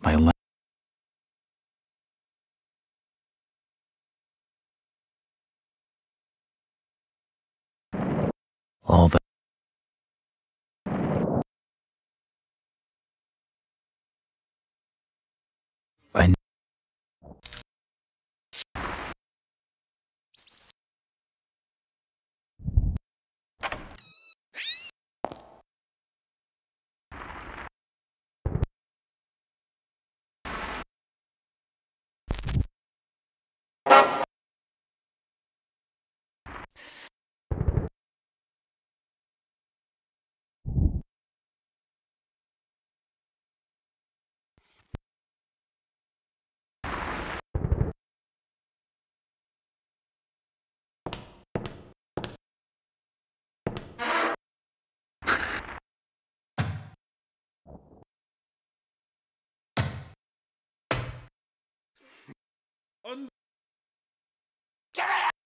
my all that I Get out!